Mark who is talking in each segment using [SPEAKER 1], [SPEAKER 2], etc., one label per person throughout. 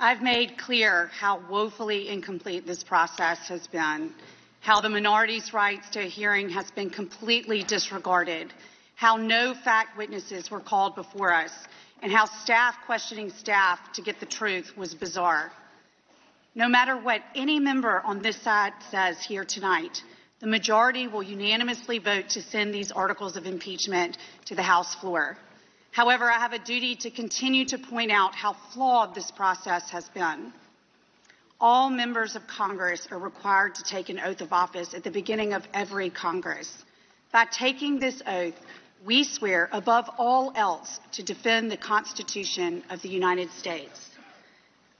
[SPEAKER 1] I've made clear how woefully incomplete this process has been, how the minority's rights to a hearing has been completely disregarded, how no fact witnesses were called before us, and how staff questioning staff to get the truth was bizarre. No matter what any member on this side says here tonight, the majority will unanimously vote to send these articles of impeachment to the House floor. However, I have a duty to continue to point out how flawed this process has been. All members of Congress are required to take an oath of office at the beginning of every Congress. By taking this oath, we swear above all else to defend the Constitution of the United States.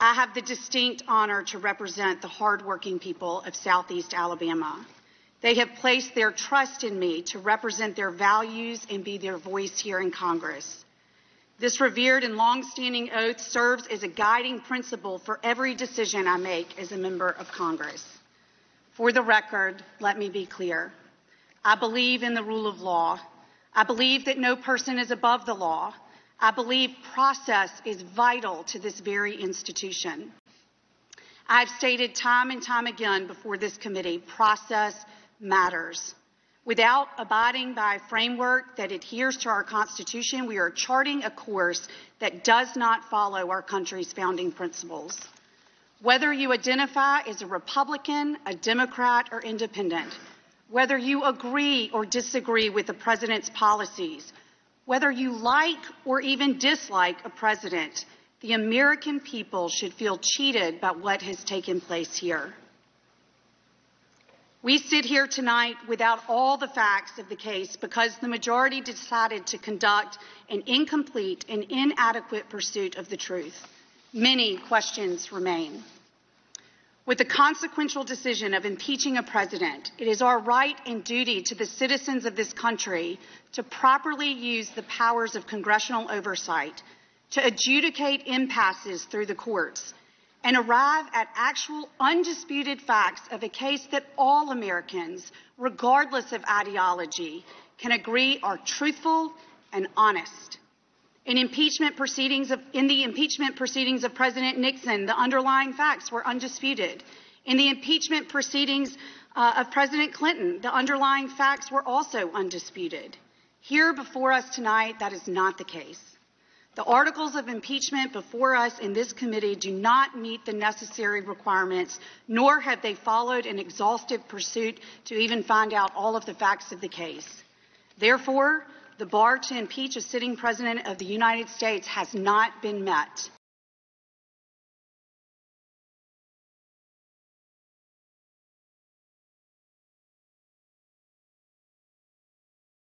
[SPEAKER 1] I have the distinct honor to represent the hardworking people of Southeast Alabama. They have placed their trust in me to represent their values and be their voice here in Congress. This revered and long-standing oath serves as a guiding principle for every decision I make as a member of Congress. For the record, let me be clear. I believe in the rule of law. I believe that no person is above the law. I believe process is vital to this very institution. I've stated time and time again before this committee, process matters. Without abiding by a framework that adheres to our Constitution, we are charting a course that does not follow our country's founding principles. Whether you identify as a Republican, a Democrat, or independent, whether you agree or disagree with the President's policies, whether you like or even dislike a President, the American people should feel cheated by what has taken place here. We sit here tonight without all the facts of the case because the majority decided to conduct an incomplete and inadequate pursuit of the truth. Many questions remain. With the consequential decision of impeaching a president, it is our right and duty to the citizens of this country to properly use the powers of congressional oversight to adjudicate impasses through the courts and arrive at actual undisputed facts of a case that all Americans, regardless of ideology, can agree are truthful and honest. In impeachment proceedings of, in the impeachment proceedings of President Nixon, the underlying facts were undisputed. In the impeachment proceedings uh, of President Clinton, the underlying facts were also undisputed. Here before us tonight, that is not the case. The articles of impeachment before us in this committee do not meet the necessary requirements, nor have they followed an exhaustive pursuit to even find out all of the facts of the case. Therefore, the bar to impeach a sitting president of the United States has not been met.